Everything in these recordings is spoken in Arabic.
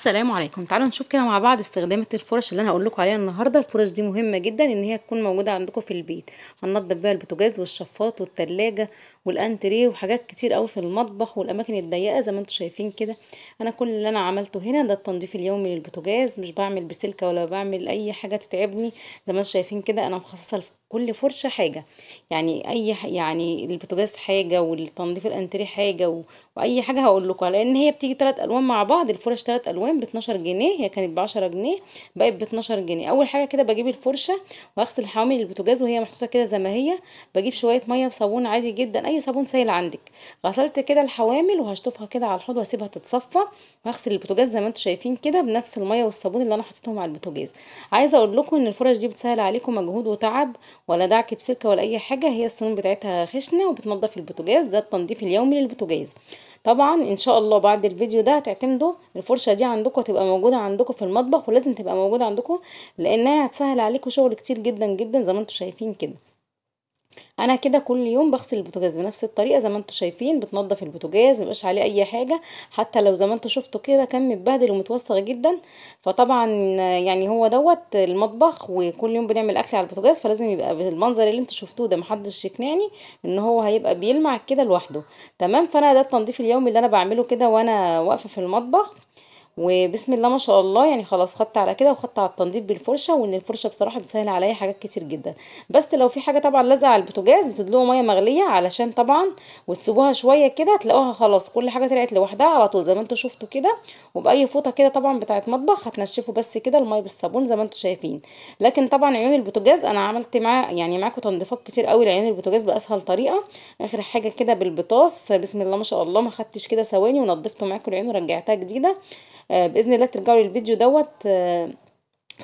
السلام عليكم. تعالوا نشوف كده مع بعض استخدامات الفرش اللي أنا هقول لكم عليها النهارده. الفرش دي مهمة جدا إن هي تكون موجودة عندكم في البيت. هننضف بيها البوتاجاز والشفاط والتلاجة والأنتريه وحاجات كتير قوي في المطبخ والأماكن الضيقة زي ما أنتم شايفين كده. أنا كل اللي أنا عملته هنا ده التنظيف اليومي للبوتاجاز مش بعمل بسلكة ولا بعمل أي حاجة تتعبني. زي ما أنتم شايفين كده أنا مخصصة كل فرشة حاجة. يعني أي ح... يعني البوتاجاز حاجة والتنظيف الانتريه حاجة و... وأي حاجة هقول لكم لأن هي بتيجي ثلاث ألوان مع بعض. الفرش ثلاث ألوان ب 12 جنيه. هي كانت ب 10 جنيه بقت ب 12 جنيه. أول حاجة كده بجيب الفرشة واغسل حوامل البوتاجاز وهي محطوطة كده زي ما هي. بجيب شوية مية بصابون عادي جدا. أي صابون سائل عندك. غسلت كده الحوامل وهشطفها كده على الحوض واسيبها تتصفى. وهغسل البوتاجاز زي ما أنتم شايفين كده بنفس المية والصابون اللي أنا حطيتهم على البوتاجاز. عايزة أقول لكم إن الفرش دي بتسهل عليكم مجهود وتعب ولا دعك بسلكه ولا أي حاجة هي السنون بتاعتها خشنة وبتنضف البوتاجاز ده التنظيف اليومي للبوتاجاز. طبعا إن شاء الله بعد الفيديو ده هتعتمدوا الفرشة دي عندكم تبقى موجودة عندكم في المطبخ ولازم تبقى موجودة عندكم لأنها هتسهل عليكم شغل كتير جدا جدا زي ما أنتم شايفين كده. أنا كده كل يوم بغسل البوتاجاز بنفس الطريقة زي ما أنتم شايفين بتنضف البوتاجاز مبقاش عليه أي حاجة حتى لو زي ما أنتم شفتوا كده كان متبهدل ومتوسخ جدا. فطبعا يعني هو دوت المطبخ وكل يوم بنعمل أكل على البوتاجاز فلازم يبقى بالمنظر اللي أنتم شفتوه ده محدش يقنعني إن هو هيبقى بيلمع كده لوحده. تمام؟ فأنا ده التنظيف اليومي اللي أنا بعمله كده وأنا واقفة في المطبخ. وبسم الله ما شاء الله يعني خلاص خدت على كده وخدت على التنظيف بالفرشة وإن الفرشة بصراحة بتسهل عليا حاجات كتير جدا. بس لو في حاجة طبعا لازقة على البوتاجاز بتدلقوا مية مغلية علشان طبعا وتسيبوها شوية كده تلاقوها خلاص كل حاجة طلعت لوحدها على طول زي ما أنتم شفتوا كده. وبأي فوطة كده طبعا بتاعه مطبخ هتنشفوا بس كده المية بالصابون زي ما أنتم شايفين. لكن طبعا عيون البوتاجاز أنا عملت مع يعني معاكم تنظيفات كتير قوي لعيون البوتاجاز بأسهل طريقة. آخر حاجة كده بالبطاس بسم الله ما شاء الله ما خدتش كده ثواني ونضفته معاكم العين ورجعتها جديدة. بإذن الله ترجعوا للفيديو دوت آه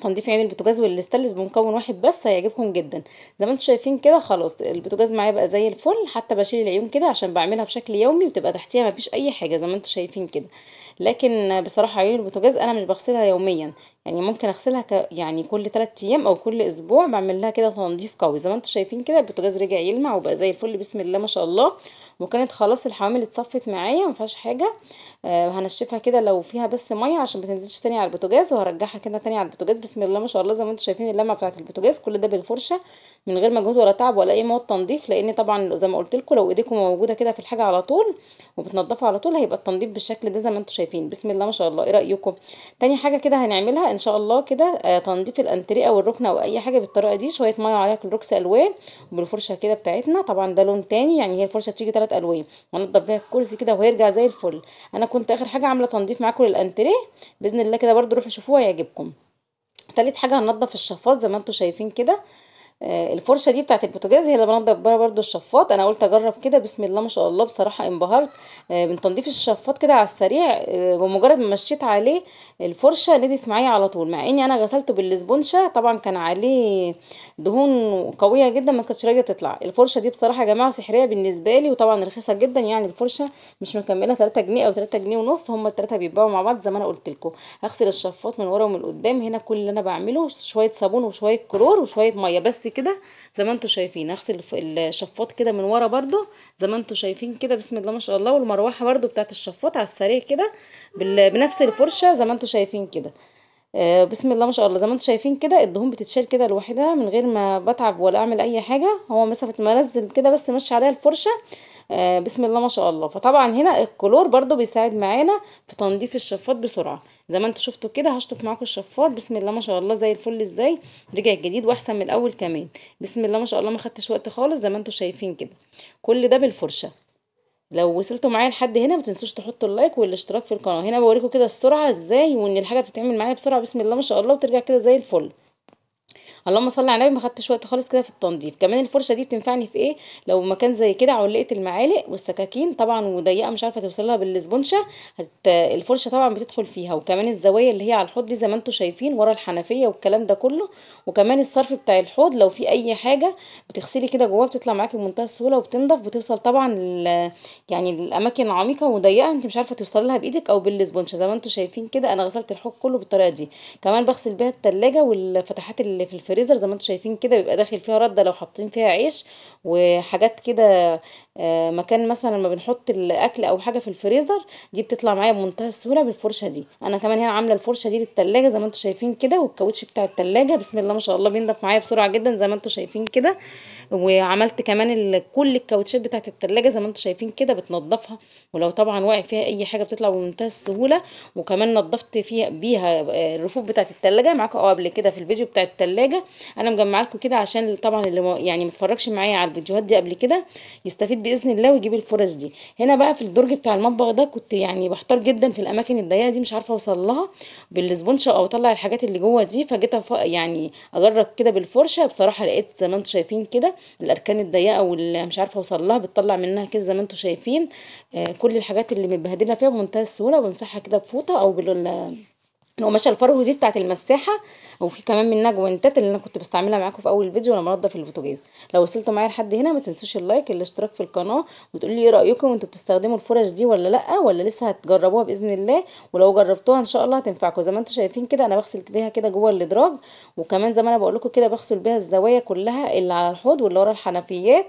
تنظيف عين البوتاجاز والاستانلس بمكون واحد بس هيعجبكم جدا. زي ما أنتم شايفين كده خلاص البوتاجاز معايا بقى زي الفل حتى بشيل العيون كده عشان بعملها بشكل يومي وتبقى تحتيها ما فيش أي حاجة زي ما أنتم شايفين كده. لكن بصراحة عيون البوتاجاز أنا مش بغسلها يوميا. يعني ممكن أغسلها ك... يعني كل 3 أيام أو كل أسبوع بعمل لها كده تنظيف قوي. زي ما أنتم شايفين كده البوتاجاز رجع يلمع وبقى زي الفل. بسم الله ما شاء الله. وكانت خلاص الحوامل اتصفت معايا ما فيهاش حاجة. آه هنشفها كده لو فيها بس مية عشان ما تنزلش تاني على البوتاجاز وهرجعها كده تاني على البوتاجاز. بسم الله ما شاء الله. زي ما أنتم شايفين اللمعة بتاعه البوتاجاز كل ده بالفرشة من غير مجهود ولا تعب ولا أي مواد تنظيف لأن طبعا زي ما قلت لكم لو إيديكم موجودة كده في الحاجة على طول وبتنضفوا على طول هيبقى التنظيف بالشكل ده زي ما أنتم شايفين. بسم الله ما شاء الله. إيه رأيكم؟ تاني حاجة كده هنعملها إن شاء الله كده آه تنظيف الأنتريه أو الركنه أو أي حاجة بالطريقة دي شوية مية عليها كلوروكس ألوان وبالفرشه كده بتاعتنا. طبعا ده لون تاني يعني هي الفرشة بتيجي ثلاث ألوان هنضف بيها الكرسي كده وهيرجع زي الفل. أنا كنت آخر حاجة عاملة تنظيف معاكم للأنتريه بإذن الله كده برده روحوا شوفوها يعجبكم تالت حاجة هننضف الشفاط زي ما أنتم شايفين كده. الفرشة دي بتاعت البوتاجاز هي اللي بنضف بيها برده الشفاط. أنا قلت أجرب كده بسم الله ما شاء الله بصراحة انبهرت. آه من تنظيف الشفاط كده على السريع آه بمجرد ما مشيت عليه الفرشة نضف معايا على طول. مع إني أنا غسلته بالاسبونشه طبعا كان عليه دهون قوية جدا ما كانتش راضية تطلع. الفرشة دي بصراحة يا جماعة سحرية بالنسبة لي وطبعا رخيصة جدا يعني الفرشة مش مكملة 3 جنيه أو 3 جنيه ونص. هم الثلاثه بيتباعوا مع بعض زي ما أنا قلت لكم. هغسل الشفاط من ورا ومن قدام. هنا كل اللي أنا بعمله شوية صابون وشوية كلور وشوية مية. بس كده زي ما أنتم شايفين. اغسل الشفاط كده من ورا برده زي ما أنتم شايفين كده بسم الله ما شاء الله. والمروحة برده بتاعت الشفاط على السريع كده بنفس الفرشة زي ما أنتم شايفين كده. آه بسم الله ما شاء الله. زي ما أنتم شايفين كده الدهون بتتشال كده لوحدها من غير ما بتعب ولا أعمل أي حاجة. هو مسافة ما انزل كده بس ماشي عليها الفرشة. آه بسم الله ما شاء الله. فطبعا هنا الكلور برده بيساعد معانا في تنظيف الشفاط بسرعة. زي ما أنتم شفتوا كده هشطف معاكم الشفاط. بسم الله ما شاء الله زي الفل. إزاي؟ رجع جديد وأحسن من الأول كمان. بسم الله ما شاء الله ما خدتش وقت خالص زي ما أنتم شايفين كده. كل ده بالفرشة. لو وصلتوا معايا لحد هنا ما تنسوش تحطوا اللايك والاشتراك في القناة. هنا بوريكم كده السرعة إزاي وإن الحاجة تتعمل معايا بسرعة بسم الله ما شاء الله وترجع كده زي الفل. اللهم صل على النبي ما خدتش وقت خالص كده في التنظيف. كمان الفرشة دي بتنفعني في إيه؟ لو مكان زي كده علقه المعالق والسكاكين طبعا وضيقة مش عارفة توصلها بالاسبونشه هت... الفرشة طبعا بتدخل فيها. وكمان الزوايا اللي هي على الحوض دي زي ما أنتم شايفين ورا الحنفية والكلام ده كله. وكمان الصرف بتاع الحوض لو في أي حاجة بتغسلي كده جواه بتطلع معاكي بمنتهى السهولة وبتنضف بتوصل طبعا ل... يعني الاماكن عميقة وضيقة انت مش عارفة توصلي لها بإيدك أو بالاسبونشه زي ما أنتم شايفين كده أنا غسلت الحوض كله بالطريقة دي. كمان بغسل بيها التلاجة والفتحات اللي في الفريزر زي ما أنتم شايفين كده بيبقى داخل فيها ردة لو حاطين فيها عيش وحاجات كده آه، مكان مثلا لما بنحط الأكل أو حاجة في الفريزر دي بتطلع معايا بمنتهى السهولة بالفرشة دي. أنا كمان هنا عاملة الفرشة دي للتلاجة زي ما أنتم شايفين كده والكاوتش بتاع التلاجة. بسم الله ما شاء الله بينضف معايا بسرعة جدا زي ما أنتم شايفين كده. وعملت كمان كل الكاوتشات بتاعه التلاجة زي ما أنتم شايفين كده بتنضفها. ولو طبعا واقع فيها أي حاجة بتطلع بمنتهى السهولة. وكمان نضفت فيها بيها آه، الرفوف بتاعه التلاجة. معاكم أه قبل كده في الفيديو بتاع التلاجة. أنا مجمعة لكم كده عشان طبعا اللي يعني متفرجش معايا على الفيديوهات دي قبل كده يستفيد بإذن الله ويجيب الفرش دي. هنا بقى في الدرج بتاع المطبخ ده كنت يعني بحتار جدا في الأماكن الضيقة دي مش عارفة أوصل لها بالسبونشه أو أطلع الحاجات اللي جوه دي. فجيت يعني أجرب كده بالفرشة. بصراحة لقيت زي ما أنتم شايفين كده الأركان الضيقة واللي مش عارفة أوصل لها بتطلع منها كده زي ما أنتم شايفين. آه كل الحاجات اللي متبهدلة فيها بمنتهى السهولة وبمسحها كده بفوطة أو بالقماشه الفرو دي بتاعت المساحه وفي كمان منها جوانتات اللي أنا كنت بستعملها معاكم في أول فيديو لما انضف البوتاجاز. لو وصلتوا معايا لحد هنا ما تنسوش ال like الاشتراك في القناة وتقولوا لي إيه رأيكم؟ وأنتوا بتستخدموا الفرش دي ولا لأ؟ ولا لسه هتجربوها بإذن الله؟ ولو جربتوها إن شاء الله هتنفعكم. زي ما أنتم شايفين كده أنا بغسل بيها كده جوه الأدراج وكمان زي ما أنا بقول لكم كده بغسل بيها الزوايا كلها اللي على الحوض واللي ورا الحنفيات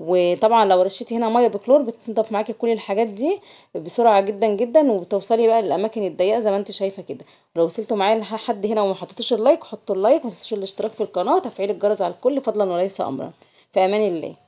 وطبعا لو رشيتي هنا مية بكلور بتنضف معاكي كل الحاجات دي بسرعة جدا جدا وبتوصلي بقى للأماكن الضيقة زي ما انت شايفة كده. لو وصلتوا معايا لحد هنا وما حطيتوش ال like حطوا ال like وما تنسوش الاشتراك في القناة وتفعيل الجرس على الكل فضلا وليس امرا. في أمان الله.